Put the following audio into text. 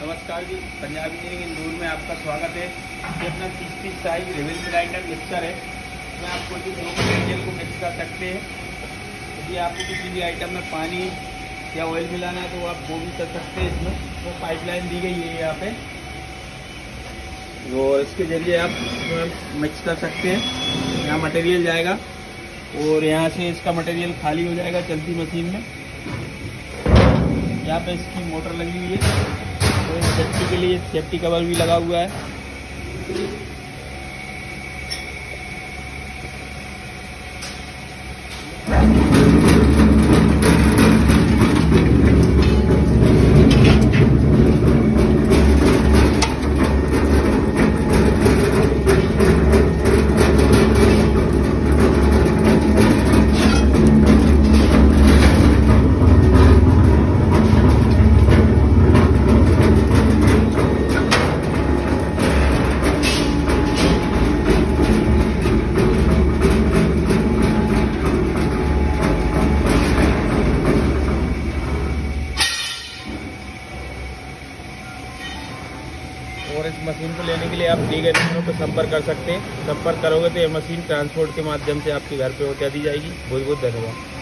नमस्कार जी, पंजाब इंजीनियरिंग इंदौर में आपका स्वागत है। ये अपना तीस तीस साइज़ रेवल ग्राइंडर मिक्सर है। इसमें आप कोई भी दो मटेरियल को मिक्स कर सकते हैं। यदि आपको किसी भी आइटम में पानी या ऑयल मिलाना है तो आप वो भी कर सकते हैं इसमें। वो तो पाइपलाइन दी गई है यहाँ पे। और इसके ज़रिए आप मिक्स कर सकते हैं। यहाँ मटेरियल जाएगा। और यहाँ से इसका मटेरियल खाली हो जाएगा चलती मशीन में। यहाँ पे इसकी मोटर लगी हुई है। सेफ्टी के लिए सेफ्टी कवर भी लगा हुआ है। और इस मशीन को लेने के लिए आप दी गए नंबरों पर संपर्क कर सकते हैं। संपर्क करोगे तो ये मशीन ट्रांसपोर्ट के माध्यम से आपके घर पे पहुँचा दी जाएगी। बहुत बहुत धन्यवाद।